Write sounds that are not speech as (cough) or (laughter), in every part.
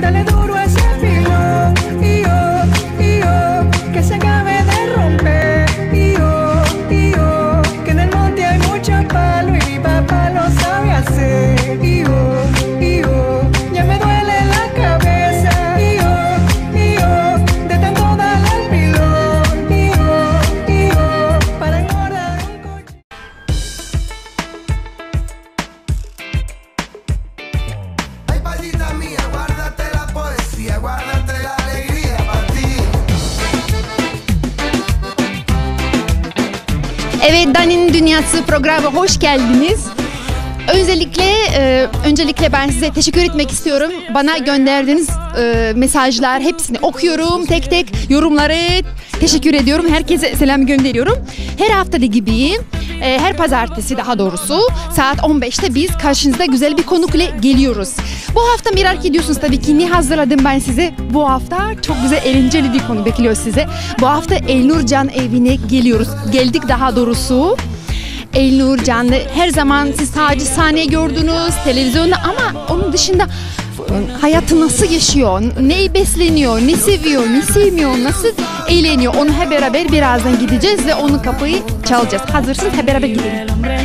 Dale duro Evet Dani'nin Dünyası programı hoş geldiniz. Öncelikle e, öncelikle ben size teşekkür etmek istiyorum. Bana gönderdiğiniz e, mesajlar hepsini okuyorum tek tek yorumları teşekkür ediyorum. Herkese selam gönderiyorum. Her haftada gibi e, her pazartesi daha doğrusu saat 15'te biz karşınızda güzel bir konuk ile geliyoruz. Bu hafta merak ediyorsunuz tabii ki ne hazırladım ben size. Bu hafta çok güzel eğlenceli bir konu bekliyor size. Bu hafta Elnur Can evine geliyoruz. Geldik daha doğrusu. Elnur Can'ı her zaman siz sadece sahne gördünüz, televizyonda ama onun dışında hayatı nasıl yaşıyor, neyi besleniyor, ne seviyor, ne sevmiyor, nasıl eğleniyor? Onu hep beraber birazdan gideceğiz ve onun kapıyı çalacağız. Hazırsınız hep beraber gidelim. El hombre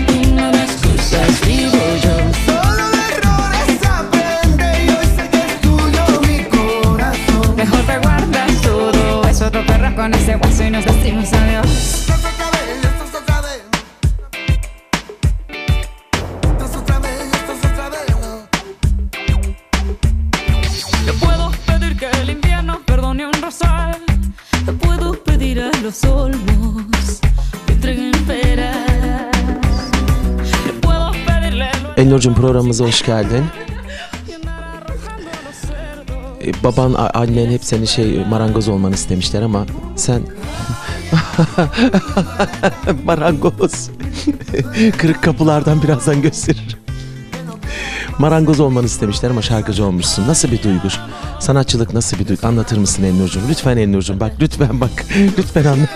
Elnur'cum programımıza hoş geldin. (laughs) E, baban, a- annen hep seni şey marangoz olmanı istemişler ama sen (laughs) marangoz. (laughs) Kırık kapılardan birazdan gösteririm. Marangoz olmanı istemişler ama şarkıcı olmuşsun. Nasıl bir duygu? Sanatçılık nasıl bir duygu? Anlatır mısın Elnur'cum? Lütfen Elnur'cum bak lütfen bak. Lütfen anlat.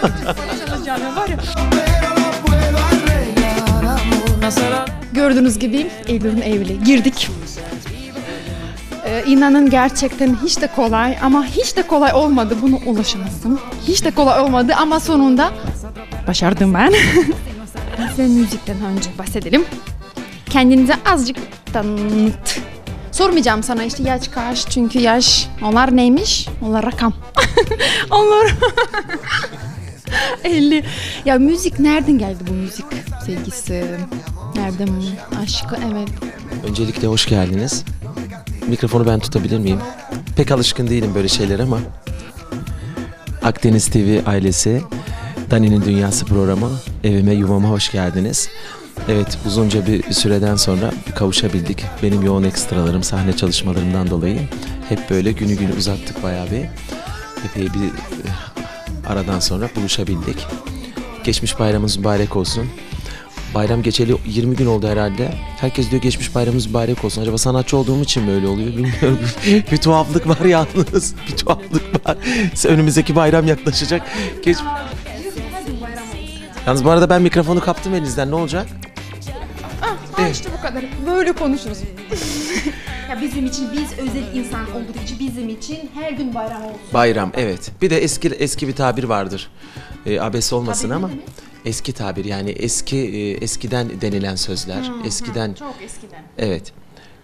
Gördüğünüz gibi Elnur'un evine girdik. Ee, inanın gerçekten hiç de kolay ama hiç de kolay olmadı bunu ulaşamazdım. Hiç de kolay olmadı ama sonunda başardım ben. (laughs) Bize müzikten önce bahsedelim. Kendinize azıcık tanıt. Sormayacağım sana işte yaş kaç çünkü yaş onlar neymiş? Onlar rakam. (laughs) onlar (laughs) 50. Ya müzik nereden geldi bu müzik sevgisi? Nereden aşkı evet. Öncelikle hoş geldiniz. Mikrofonu ben tutabilir miyim? Pek alışkın değilim böyle şeylere ama Akdeniz TV ailesi Dani'nin Dünyası programı evime yuvama hoş geldiniz. Evet uzunca bir süreden sonra kavuşabildik. Benim yoğun ekstralarım sahne çalışmalarımdan dolayı hep böyle günü günü uzattık bayağı bir. Epey bir eh, aradan sonra buluşabildik. Geçmiş bayramımız mübarek olsun. Bayram geçeli 20 gün oldu herhalde. Herkes diyor geçmiş bayramımız mübarek olsun. Acaba sanatçı olduğum için mi öyle oluyor bilmiyorum. (laughs) bir tuhaflık var yalnız. (laughs) Bir tuhaflık var. Önümüzdeki bayram yaklaşacak. Geç... Yalnız bu arada ben mikrofonu kaptım elinizden ne olacak? Ha işte bu kadar. Böyle konuşuruz. (laughs) ya bizim için biz özel insan olduğu için bizim için her gün bayram olsun. Bayram evet. Bir de eski eski bir tabir vardır. E, abes olmasın Tabir ne ama demek? eski tabir yani eski e, eskiden denilen sözler. eskiden Çok eskiden. evet.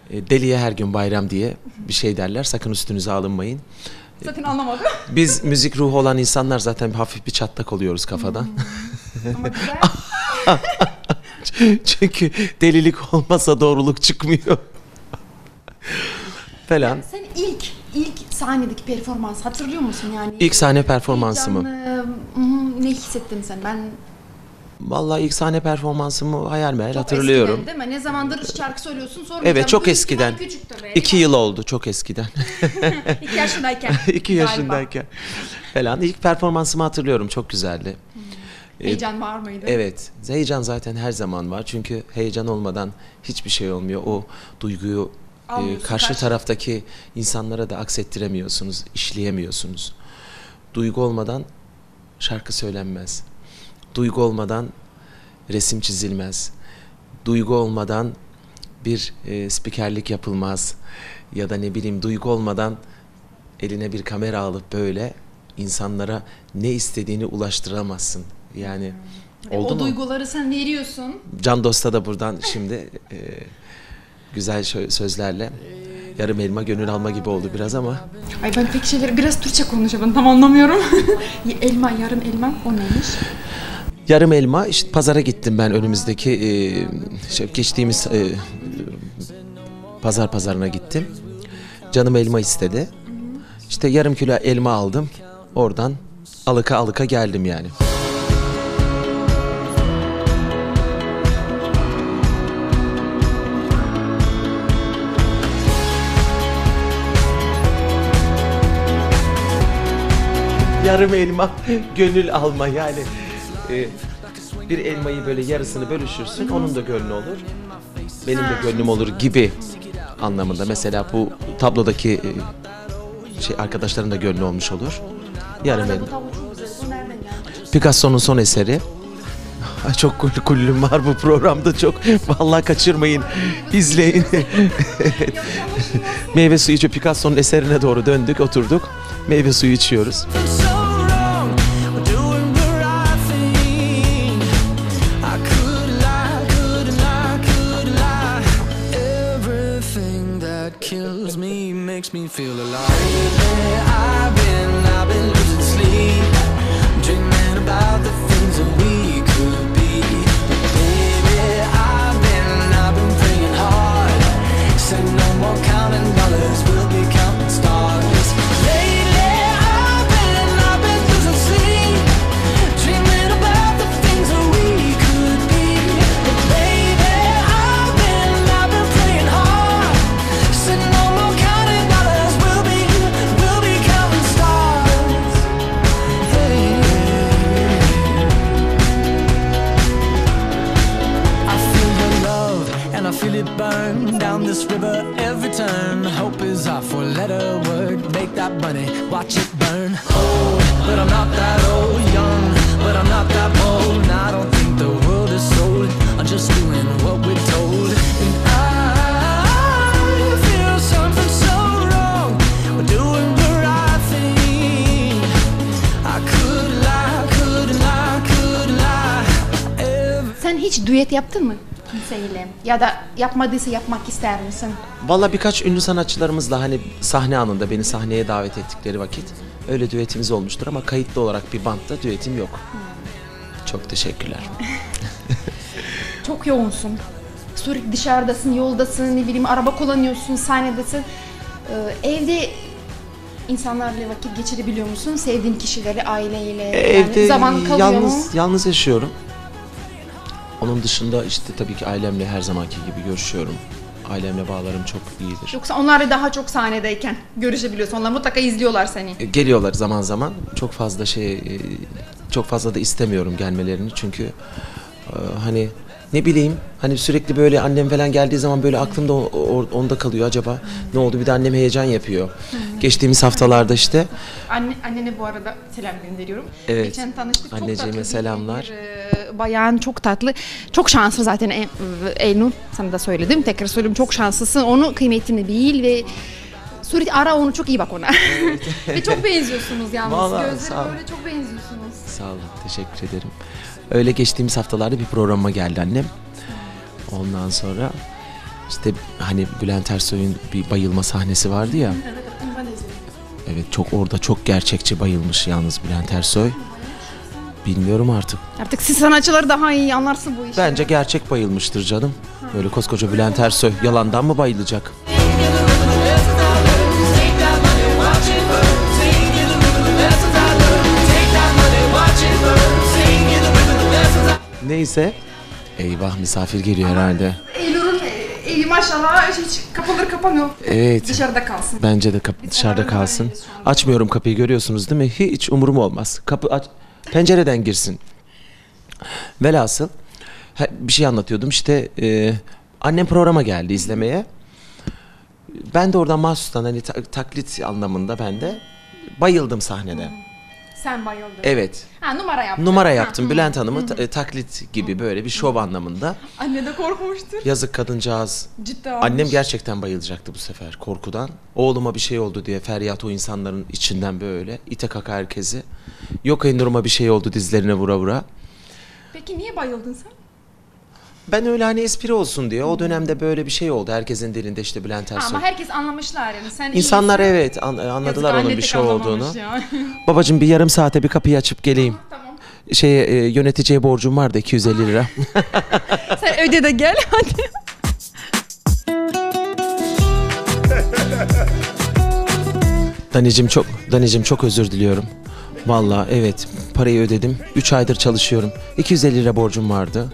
E, deliye her gün bayram diye bir şey derler. Sakın üstünüze alınmayın. Zaten anlamadım. (laughs) Biz müzik ruhu olan insanlar zaten hafif bir çatlak oluyoruz kafadan. Ama güzel. (laughs) Çünkü delilik olmasa doğruluk çıkmıyor. Falan. Sen ilk ilk sahnedeki performans hatırlıyor musun yani? İlk sahne performansımı. Heyecanlı, hı, ne hissettin sen? Ben Vallahi ilk sahne performansımı hayal meyal çok hatırlıyorum. eskiden değil mi? Ne zamandır şarkı söylüyorsun sormayacağım. Evet çok Büyük eskiden. İki yıl oldu çok eskiden. (laughs) İki yaşındayken. (laughs) İki yaşındayken falan. İlk performansımı hatırlıyorum çok güzeldi. Heyecan var mıydı? Evet heyecan zaten her zaman var. Çünkü heyecan olmadan hiçbir şey olmuyor. O duyguyu Almıyorsun karşı karşı. taraftaki insanlara da aksettiremiyorsunuz, işleyemiyorsunuz. Duygu olmadan şarkı söylenmez. Duygu olmadan resim çizilmez. Duygu olmadan bir e, spikerlik yapılmaz. ya da ne bileyim duygu olmadan eline bir kamera alıp böyle insanlara ne istediğini ulaştıramazsın. Yani oldu o mu? duyguları sen veriyorsun. Can Dost'a da buradan şimdi e, güzel sözlerle yarım elma gönül alma gibi oldu biraz ama Ay ben pek şeyleri biraz Türkçe ben tam anlamıyorum. (laughs) elma yarım elma o neymiş? yarım elma işte pazara gittim ben önümüzdeki e, şey, geçtiğimiz e, pazar pazarına gittim. Canım elma istedi. İşte yarım kilo elma aldım. Oradan alıka alıka geldim yani. Yarım elma (laughs) gönül alma. Yani e, bir elmayı böyle yarısını bölüşürsün onun da gönlü olur. Benim de gönlüm olur gibi anlamında. Mesela bu tablodaki e, şey arkadaşların da gönlü olmuş olur. Yarım elma. Picasso'nun son eseri. Ay, çok kul- kullüm var bu programda çok. Vallahi kaçırmayın izleyin. (laughs) Meyve suyu içiyor. Picasso'nun eserine doğru döndük oturduk. Meyve suyu içiyoruz feel alive. Düet yaptın mı kimseyle? Ya da yapmadıysa yapmak ister misin? Valla birkaç ünlü sanatçılarımızla hani sahne anında beni sahneye davet ettikleri vakit öyle düetimiz olmuştur ama kayıtlı olarak bir bantta düetim yok. Çok teşekkürler. (laughs) Çok yoğunsun. Sürekli dışarıdasın, yoldasın, ne bileyim araba kullanıyorsun, sahnedesin. Ee, evde insanlarla vakit geçirebiliyor musun? Sevdiğin kişileri, aileyle Evde yani zaman kalıyor yalnız mu? yalnız yaşıyorum. Onun dışında işte tabii ki ailemle her zamanki gibi görüşüyorum. Ailemle bağlarım çok iyidir. Yoksa onlarla daha çok sahnedeyken görüşebiliyorsun. Onlar mutlaka izliyorlar seni. E, Geliyorlar zaman zaman. Çok fazla şey e, çok fazla da istemiyorum gelmelerini çünkü e, hani ne bileyim hani sürekli böyle annem falan geldiği zaman böyle aklımda o- o- onda kalıyor acaba ne oldu bir de annem heyecan yapıyor. Geçtiğimiz haftalarda işte Anne, annene bu arada selam gönderiyorum. Evet. Geçen tanıştık. Çok Anneciğime tatlı bir- selamlar. bir, e, bayan çok tatlı. Çok şanslı zaten E- Elnur. Sana da söyledim. Tekrar söyleyeyim çok şanslısın. Onu kıymetini bil ve sürekli ara onu çok iyi bak ona. (laughs) ve çok benziyorsunuz yalnız. Vallahi Gözleri böyle çok benziyorsunuz. Sağ olun, teşekkür ederim. Öyle geçtiğimiz haftalarda bir programa geldi annem. Ondan sonra işte hani Bülent Ersoy'un bir bayılma sahnesi vardı ya. Evet, çok orada çok gerçekçi bayılmış yalnız Bülent Ersoy. Bilmiyorum artık. Artık siz sanatçıları daha iyi anlarsın bu işi. Bence gerçek bayılmıştır canım. Böyle koskoca Bülent Ersoy yalandan mı bayılacak? Neyse. Eyvah misafir geliyor herhalde. Eylül'ün evi maşallah hiç kapıları kapanıyor. Evet. Dışarıda kalsın. Bence de kapı dışarıda kalsın. Açmıyorum kapıyı görüyorsunuz değil mi? Hiç umurum olmaz. Kapı aç pencereden girsin. Velhasıl ha, bir şey anlatıyordum işte e, annem programa geldi izlemeye. Ben de oradan mahsustan hani ta- taklit anlamında ben de bayıldım sahnede. Sen bayıldın. Evet. Ha numara yaptın. Numara Ha, yaptım. hı. Bülent Hanım'ı ta- e, taklit gibi böyle bir şov anlamında. Anne de korkmuştur. Yazık kadıncağız. Ciddi Annem gerçekten bayılacaktı bu sefer korkudan. Oğluma bir şey oldu diye feryat o insanların içinden böyle ite kaka herkesi. Yok Endur'uma bir şey oldu dizlerine vura vura. Peki niye bayıldın sen? Ben öyle hani espri olsun diye o dönemde böyle bir şey oldu. Herkesin dilinde işte Bülent Ersoy. Ama herkes anlamışlar yani. Sen İnsanlar iyisin. evet an- anladılar Yazık, onun bir anlamamış olduğunu. ya. (laughs) Babacım bir yarım saate bir kapıyı açıp geleyim. tamam. Şey e, yöneticiye borcum var da 250 lira. (laughs) Sen öde de gel hadi. (laughs) Danicim çok Danicim çok özür diliyorum. Vallahi evet parayı ödedim. 3 aydır çalışıyorum. 250 lira borcum vardı.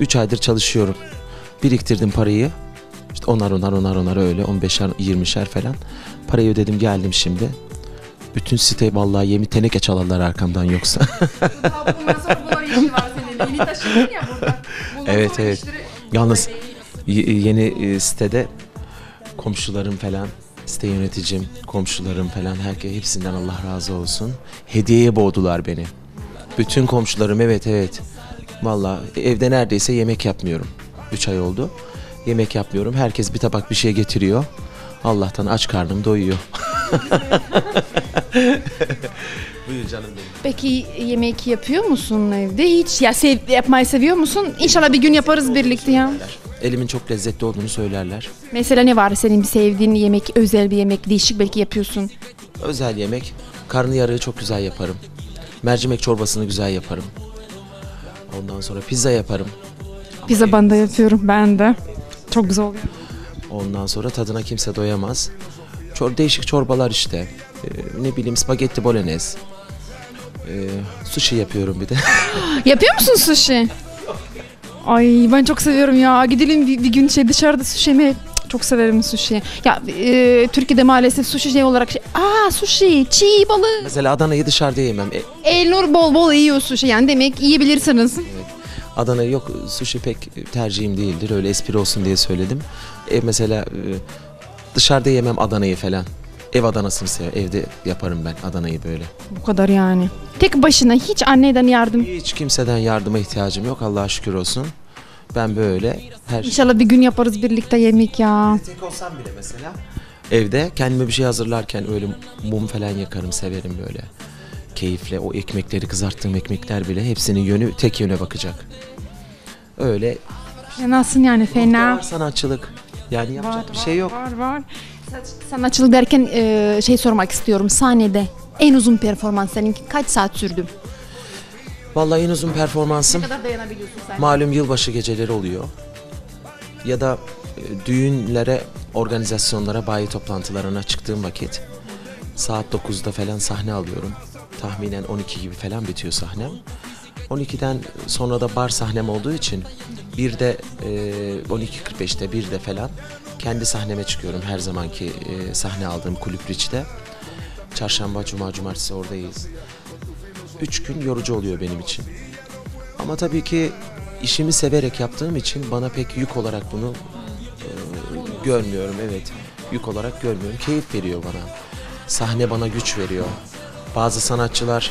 3 aydır çalışıyorum. Biriktirdim parayı. İşte onar onar onar onar öyle 15'er 20'şer falan. Parayı ödedim geldim şimdi. Bütün site vallahi yemi teneke çalarlar arkamdan yoksa. (laughs) Evet, evet. Yalnız yeni e, sitede komşularım falan, site yöneticim, komşularım falan herkes hepsinden Allah razı olsun. Hediyeye boğdular beni. Bütün komşularım evet evet. Valla evde neredeyse yemek yapmıyorum. 3 ay oldu. Yemek yapmıyorum. Herkes bir tabak bir şey getiriyor. Allah'tan aç karnım doyuyor. (laughs) Buyur canım benim. Peki yemek yapıyor musun evde hiç? Ya sev, yapmayı seviyor musun? İnşallah bir gün yaparız birlikte ya. Elimin çok lezzetli olduğunu söylerler. Mesela ne var senin bir sevdiğin yemek, özel bir yemek, değişik belki yapıyorsun. Özel yemek. Karnıyarığı çok güzel yaparım. Mercimek çorbasını güzel yaparım. Ondan sonra pizza yaparım. Pizza ben de yapıyorum ben de. Çok güzel oluyor. Ondan sonra tadına kimse doyamaz. Çor değişik çorbalar işte. Ee, ne bileyim spagetti bolognese. Ee, sushi yapıyorum bir de. (gasps) Yapıyor musun sushi? Ay ben çok seviyorum ya. Gidelim bir, bir gün şey dışarıda sushi mi? Çok severim sushi. Ya e, Türkiye'de maalesef sushi şey olarak şey. Aa sushi, çiğ balık. Mesela Adana'yı dışarıda yemem. E, Elnur bol bol yiyor sushi yani demek yiyebilirsiniz. Adana yok sushi pek tercihim değildir. Öyle espri olsun diye söyledim. E, mesela e, dışarıda yemem Adana'yı falan. Ev Adana'sını seviyorum. Evde yaparım ben Adana'yı böyle. Bu kadar yani. Tek başına hiç anneden yardım. Hiç kimseden yardıma ihtiyacım yok Allah'a şükür olsun. Ben böyle her şey. İnşallah bir gün yaparız birlikte yemek ya. Tek olsam bile mesela evde kendime bir şey hazırlarken öyle mum falan yakarım severim böyle. Keyifle o ekmekleri kızarttığım ekmekler bile hepsinin yönü tek yöne bakacak. Öyle Nasılsın yani fena? var sanatçılık. Yani yapacak bir şey yok. Var var. Sanatçılık derken e, şey sormak istiyorum. Sahnede en uzun performans seninki kaç saat sürdü? Vallahi en uzun performansım kadar dayanabiliyorsun sen? malum yılbaşı geceleri oluyor. Ya da e, düğünlere, organizasyonlara, bayi toplantılarına çıktığım vakit saat 9'da falan sahne alıyorum. Tahminen 12 gibi falan bitiyor sahnem. 12'den sonra da bar sahnem olduğu için bir de e, 12.45'te bir de falan kendi sahneme çıkıyorum her zamanki e, sahne aldığım kulüp Riç'te. Çarşamba, cuma, cumartesi oradayız. Üç gün yorucu oluyor benim için. Ama tabii ki işimi severek yaptığım için bana pek yük olarak bunu e, görmüyorum. Evet, yük olarak görmüyorum. Keyif veriyor bana. Sahne bana güç veriyor. Bazı sanatçılar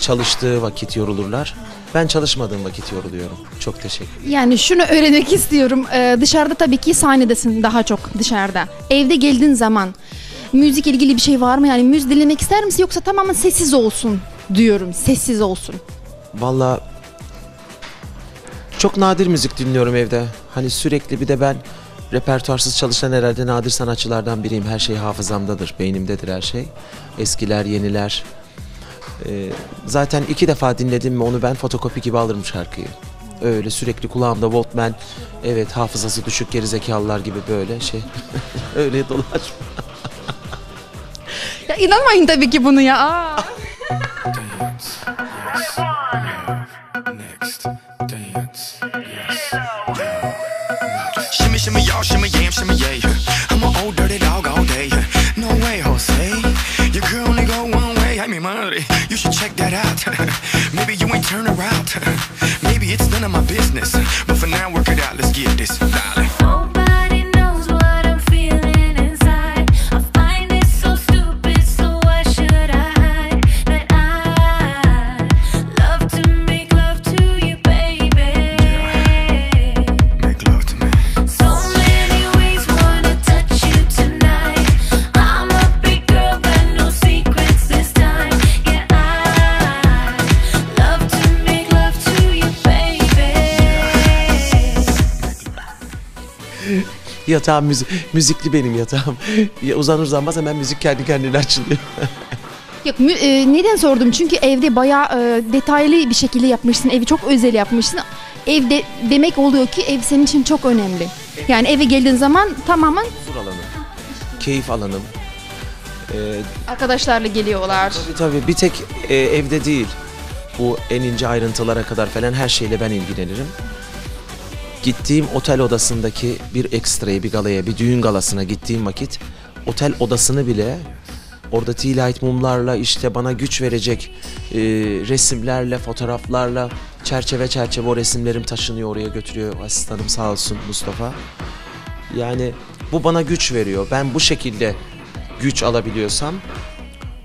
çalıştığı vakit yorulurlar. Ben çalışmadığım vakit yoruluyorum. Çok teşekkür Yani şunu öğrenmek istiyorum. Ee, dışarıda tabii ki sahnedesin daha çok dışarıda. Evde geldiğin zaman müzik ilgili bir şey var mı? Yani müzik dinlemek ister misin yoksa tamamen sessiz olsun diyorum. Sessiz olsun. Valla çok nadir müzik dinliyorum evde. Hani sürekli bir de ben repertuarsız çalışan herhalde nadir sanatçılardan biriyim. Her şey hafızamdadır, beynimdedir her şey. Eskiler, yeniler. Ee, zaten iki defa dinledim mi onu ben fotokopi gibi alırım şarkıyı. Öyle sürekli kulağımda Walkman, evet hafızası düşük gerizekalılar gibi böyle şey. (laughs) Öyle dolaş. Ya inanmayın tabii ki bunu ya. Aa. we turn around. Yatağım müzi- müzikli benim yatağım. (laughs) Ya uzanır uzanmaz hemen müzik kendi kendine açılıyor. (laughs) Yok, e, neden sordum? Çünkü evde bayağı e, detaylı bir şekilde yapmışsın. Evi çok özel yapmışsın. Evde demek oluyor ki ev senin için çok önemli. Yani eve geldiğin zaman tamamen Huzur alanım. Keyif alanım. Ee, arkadaşlarla geliyorlar. tabii tabii bir tek e, evde değil. Bu en ince ayrıntılara kadar falan her şeyle ben ilgilenirim. Gittiğim otel odasındaki bir ekstraya, bir galaya, bir düğün galasına gittiğim vakit otel odasını bile orada tea mumlarla işte bana güç verecek e, resimlerle, fotoğraflarla çerçeve çerçeve o resimlerim taşınıyor oraya götürüyor asistanım sağ olsun Mustafa. Yani bu bana güç veriyor. Ben bu şekilde güç alabiliyorsam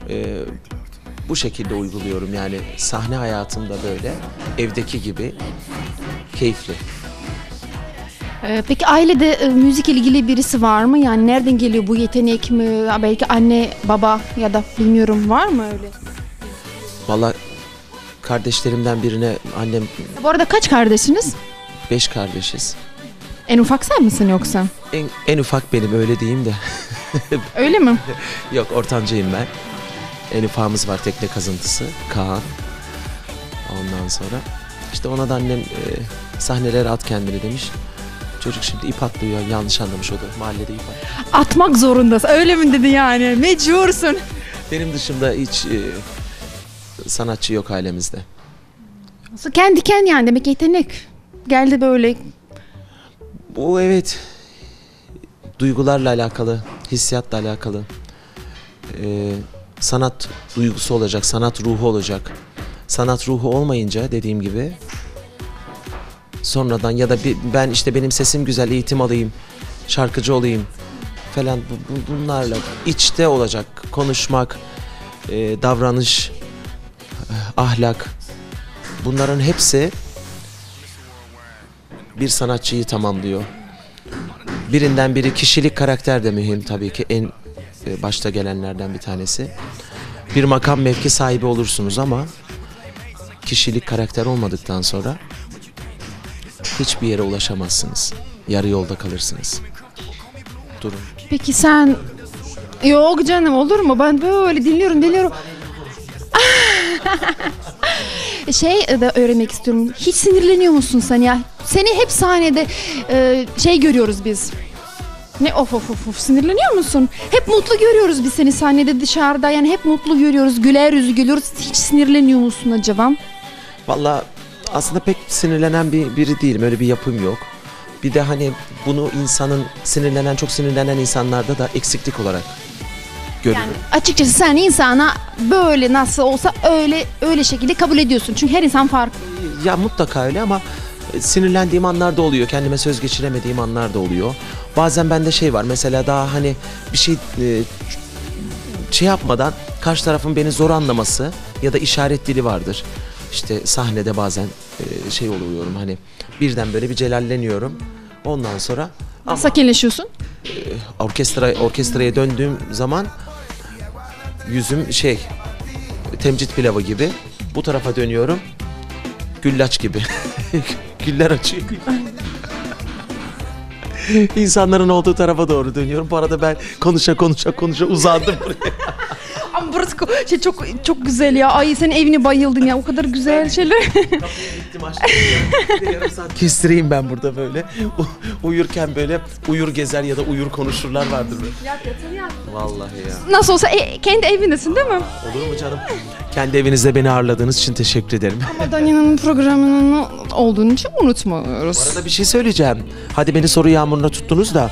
e, bu şekilde uyguluyorum. Yani sahne hayatımda böyle evdeki gibi keyifli. E, peki ailede e, müzik ilgili birisi var mı? Yani nereden geliyor bu yetenek mi? Belki anne, baba ya da bilmiyorum var mı öyle? Valla kardeşlerimden birine annem Bu arada kaç kardeşiniz? beş kardeşiz. En ufak sen misin yoksa? En, en ufak benim öyle diyeyim de. (laughs) Öyle mi? (laughs) Yok ortancayım ben. En ufağımız var tekne kazıntısı Kaan. Ondan sonra işte ona da annem e, sahnelere at kendini demiş. Çocuk şimdi ip atlıyor yanlış anlamış o da mahallede ip at. Atmak zorundasın. Öyle mi dedi yani? Mecbursun. Benim dışımda hiç e, sanatçı yok ailemizde. Kendi kendi yani demek yetenek. Geldi böyle. Bu evet duygularla alakalı, hissiyatla alakalı. Ee, sanat duygusu olacak, sanat ruhu olacak. Sanat ruhu olmayınca dediğim gibi sonradan ya da ben işte benim sesim güzel eğitim alayım, şarkıcı olayım falan bu- bu- bunlarla içte olacak konuşmak, e, davranış, ahlak bunların hepsi bir sanatçıyı tamamlıyor. Birinden biri kişilik karakter de mühim tabii ki en e, başta gelenlerden bir tanesi. Bir makam mevki sahibi olursunuz ama kişilik karakter olmadıktan sonra hiçbir yere ulaşamazsınız. Yarı yolda kalırsınız. Durun. Peki sen... Yok canım olur mu? Ben böyle dinliyorum dinliyorum. (laughs) şey de öğrenmek istiyorum. Hiç sinirleniyor musun sen ya? Seni hep sahnede e, şey görüyoruz biz. Ne of of of of sinirleniyor musun? Hep mutlu görüyoruz biz seni sahnede dışarıda yani hep mutlu görüyoruz. Güler yüzü gülüyoruz. Hiç sinirleniyor musun acaba? Valla aslında pek sinirlenen bir biri değilim. Öyle bir yapım yok. Bir de hani bunu insanın sinirlenen çok sinirlenen insanlarda da eksiklik olarak görüyorum. Yani açıkçası sen insana böyle nasıl olsa öyle öyle şekilde kabul ediyorsun. Çünkü her insan farklı. Ya mutlaka öyle ama e, sinirlendiğim anlar da oluyor. Kendime söz geçiremediğim anlar da oluyor. Bazen bende şey var. Mesela daha hani bir şey e, şey yapmadan karşı tarafın beni zor anlaması ya da işaret dili vardır. İşte sahnede bazen e, şey oluyorum hani birden böyle bir celalleniyorum. Ondan sonra ama Sakinleşiyorsun. orkestra orkestraya döndüğüm zaman yüzüm şey temcit pilavı gibi bu tarafa dönüyorum güllaç gibi (laughs) güller açıyor İnsanların olduğu tarafa doğru dönüyorum. Bu arada ben konuşa konuşa konuşa uzandım buraya. (laughs) Burası ko- şey çok çok güzel ya. Ay senin evine bayıldım ya. O kadar güzel şeyler. Gittim açtım. Bir de yarım saat kestireyim ben burada böyle. U- uyurken böyle uyur gezer ya da uyur konuşurlar vardır böyle. Vallahi ya. Nasıl olsa e, kendi evindesin değil mi? Olur mu canım? Kendi evinizde beni ağırladığınız için teşekkür ederim. Ama Dani'nin programının olduğunu hiç unutmuyoruz. Arada bir şey söyleyeceğim. Hadi beni soru yağmuruna tuttunuz da.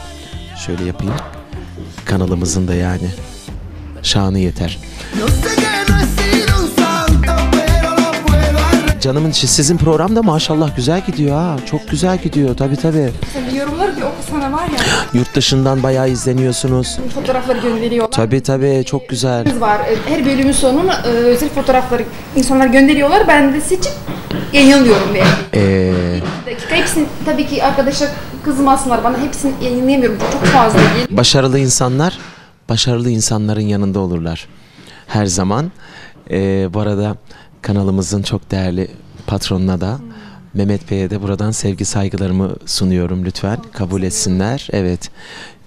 Şöyle yapayım. Kanalımızın da yani. Şanı yeter. Canımın içi sizin program da maşallah güzel gidiyor ha. Çok güzel gidiyor tabii tabii. Yorumları bir okusana var ya. Yurt dışından bayağı izleniyorsunuz. Fotoğrafları gönderiyorlar. Tabii tabii çok güzel. var. E, Her bölümün sonuna e, özel fotoğrafları insanlar gönderiyorlar. Ben de seçip yayınlıyorum bir Ee, dakika. Hepsini tabii ki arkadaşlar kızmasınlar bana. Hepsini yayınlayamıyorum. Çok fazla değil. başarılı insanlar başarılı insanların yanında olurlar. Her zaman. Ee, bu arada kanalımızın çok değerli patronuna da Mehmet Bey'e de buradan sevgi saygılarımı sunuyorum lütfen. Kabul etsinler. Evet.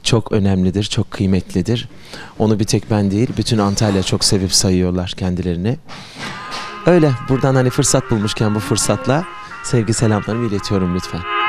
Çok önemlidir, çok kıymetlidir. Onu bir tek ben değil, bütün Antalya çok sevip sayıyorlar kendilerini. Öyle buradan hani fırsat bulmuşken bu fırsatla sevgi selamlarımı iletiyorum lütfen.